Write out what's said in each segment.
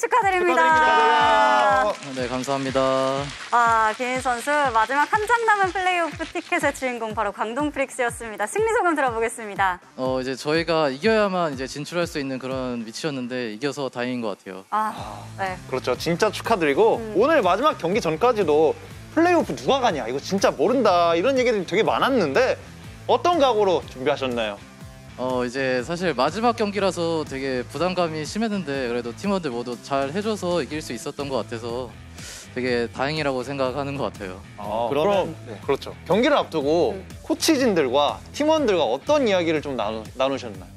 축하드립니다. 네, 감사합니다. 아, 기인 선수 마지막 한 장 남은 플레이오프 티켓의 주인공 바로 광동 프릭스였습니다. 승리 소감 들어보겠습니다. 어, 이제 저희가 이겨야만 이제 진출할 수 있는 그런 위치였는데 이겨서 다행인 것 같아요. 아, 네. 그렇죠. 진짜 축하드리고 오늘 마지막 경기 전까지도 플레이오프 누가 가냐 이거 진짜 모른다 이런 얘기들이 되게 많았는데 어떤 각오로 준비하셨나요? 어, 이제 사실 마지막 경기라서 되게 부담감이 심했는데 그래도 팀원들 모두 잘 해줘서 이길 수 있었던 것 같아서 되게 다행이라고 생각하는 것 같아요. 아, 그러면- 그럼 그렇죠. 경기를 앞두고 코치진들과 팀원들과 어떤 이야기를 좀 나누, 나누셨나요?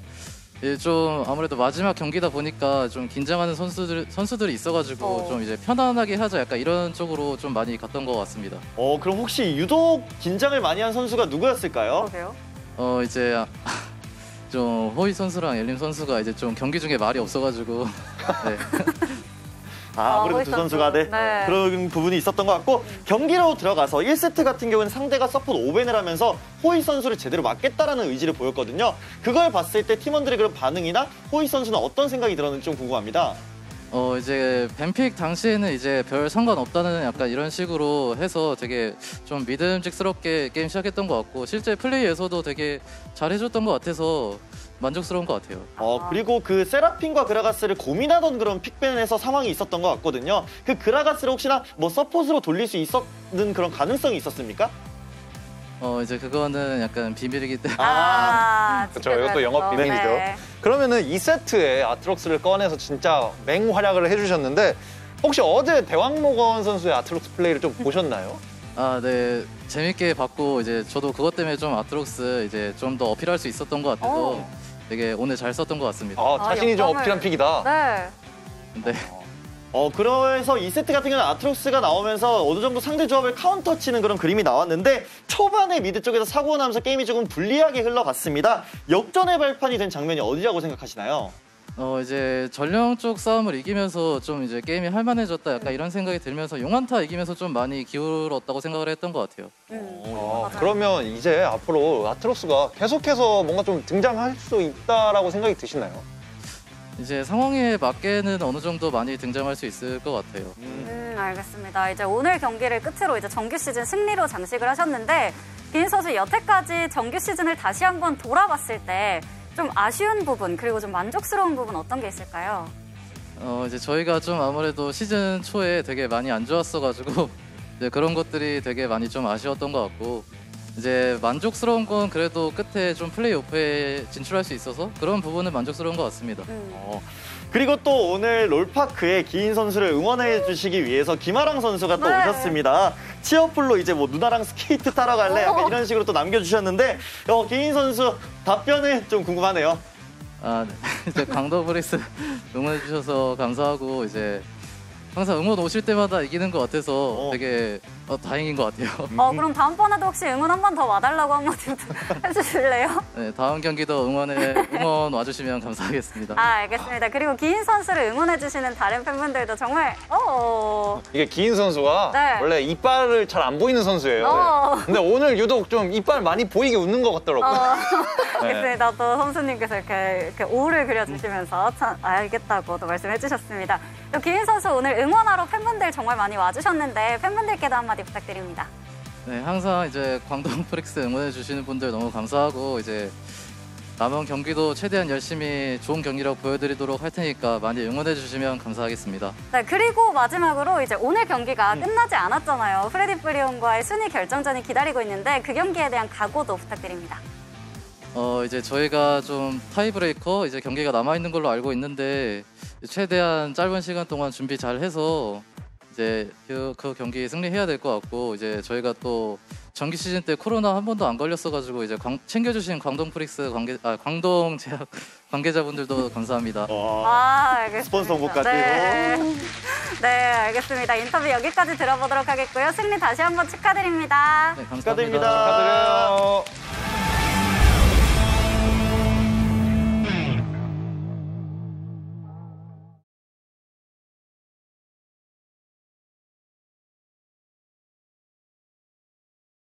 예, 좀 아무래도 마지막 경기다 보니까 좀 긴장하는 선수들 선수들이 있어가지고 어. 좀 이제 편안하게 하자 약간 이런 쪽으로 좀 많이 갔던 것 같습니다. 어, 그럼 혹시 유독 긴장을 많이 한 선수가 누구였을까요? 그러게요. 어 이제 아, 좀 호이 선수랑 엘림 선수가 이제 좀 경기 중에 말이 없어가지고 네. 아, 아무래도 아, 두 호이 선수가 네. 네. 그런 부분이 있었던 것 같고 경기로 들어가서 1세트 같은 경우는 상대가 support 5 ban을 하면서 호이 선수를 제대로 막겠다라는 의지를 보였거든요. 그걸 봤을 때 팀원들의 그런 반응이나 호이 선수는 어떤 생각이 들었는지 좀 궁금합니다. 어 이제 ban pick 당시에는 이제 별 상관없다는 약간 이런 식으로 해서 되게 좀 믿음직스럽게 게임 시작했던 것 같고 실제 플레이에서도 되게 잘해줬던 것 같아서 만족스러운 것 같아요. 어, 그리고 그 세라핀과 그라가스를 고민하던 그런 픽밴에서 상황이 있었던 것 같거든요. 그 그라가스를 혹시나 뭐 서폿으로 돌릴 수 있었는 그런 가능성이 있었습니까? 어 이제 그거는 약간 비밀이기 때문에 아, 그렇죠. 이것도 영업 비밀이죠. 네. 그러면은 2세트에 아트록스를 꺼내서 진짜 맹활약을 해주셨는데 혹시 어제 대왕모건 선수의 아트록스 플레이를 좀 보셨나요? 아, 네. 재밌게 봤고 이제 저도 그것 때문에 좀 아트록스 이제 좀 더 어필할 수 있었던 것 같아서 어. 되게 오늘 잘 썼던 것 같습니다. 아, 아, 자신이 좀 영광을. 어필한 pick이다. 네. 네. 어, 그래서 2세트 같은 경우는 아트록스가 나오면서 어느 정도 상대 조합을 카운터 치는 그런 그림이 나왔는데 초반에 mid 쪽에서 사고가 나면서 게임이 조금 불리하게 흘러갔습니다. 역전의 발판이 된 장면이 어디라고 생각하시나요? 어 이제 전령 쪽 싸움을 이기면서 좀 이제 게임이 할만해졌다 약간 이런 생각이 들면서 용한타 이기면서 좀 많이 기울었다고 생각을 했던 것 같아요. 음. 어. 그러면 이제 앞으로 아트록스가 계속해서 뭔가 좀 등장할 수 있다라고 생각이 드시나요? 이제 상황에 맞게는 어느 정도 많이 등장할 수 있을 것 같아요. 음, 알겠습니다. 이제 오늘 경기를 끝으로 이제 정규 시즌 승리로 장식을 하셨는데 빈 선수 여태까지 정규 시즌을 다시 한번 돌아봤을 때 좀 아쉬운 부분 그리고 좀 만족스러운 부분 어떤 게 있을까요? 어 이제 저희가 좀 아무래도 시즌 초에 되게 많이 안 좋았어가지고 이제 그런 것들이 되게 많이 좀 아쉬웠던 것 같고 이제 만족스러운 건 그래도 끝에 좀 플레이오프에 진출할 수 있어서 그런 부분은 만족스러운 것 같습니다. 음. 어, 그리고 또 오늘 롤파크에 기인 선수를 응원해 주시기 위해서 김아랑 선수가 또 네. 오셨습니다. 치어풀로 이제 뭐 누나랑 스케이트 타러 갈래? 약간 어. 이런 식으로 또 남겨주셨는데 어, 기인 선수 답변을 좀 궁금하네요. 아, 네. 이제 광동 프릭스 응원해 주셔서 감사하고 이제 항상 응원 오실 때마다 이기는 것 같아서 어. 되게 어, 다행인 것 같아요. 어, 그럼 다음번에도 혹시 응원 한 번 더 와달라고 한마디 해주실래요? 네, 다음 경기도 응원에 응원 와주시면 감사하겠습니다. 아, 알겠습니다. 그리고 기인 선수를 응원해주시는 다른 팬분들도 정말, 어, 이게 기인 선수가 네. 원래 이빨을 잘 안 보이는 선수예요. 어. 근데 오늘 유독 좀 이빨 많이 보이게 웃는 것 같더라고요. 어, 네. 알겠습니다. 또 선수님께서 이렇게, 이렇게 O를 그려주시면서 참 알겠다고 또 말씀해주셨습니다. 또 기인 선수 오늘 응원하러 팬분들 정말 많이 와주셨는데 팬분들께도 한마디 부탁드립니다. 네, 항상 이제 광동 프릭스 응원해 주시는 분들 너무 감사하고 이제 남은 경기도 최대한 열심히 좋은 경기력 보여드리도록 할 테니까 많이 응원해 주시면 감사하겠습니다. 네, 그리고 마지막으로 이제 오늘 경기가 끝나지 않았잖아요. 프레딧 브리온과의 순위 결정전이 기다리고 있는데 그 경기에 대한 각오도 부탁드립니다. 어 이제 저희가 좀 tiebreaker 이제 경기가 남아 있는 걸로 알고 있는데 최대한 짧은 시간 동안 준비 잘 해서 이제 그, 그 경기 승리해야 될 것 같고 이제 저희가 또 정규 시즌 때 코로나 한 번도 안 걸렸어가지고 이제 광- 챙겨주신 광동 프릭스 관계 아 광동 제약 관계자분들도 감사합니다. 아, 알겠습니다. 스폰서 홍보까지. 네. 네, 알겠습니다. 인터뷰 여기까지 들어보도록 하겠고요. 승리 다시 한번 축하드립니다. 네, 감사합니다. 축하드립니다. 축하드려요.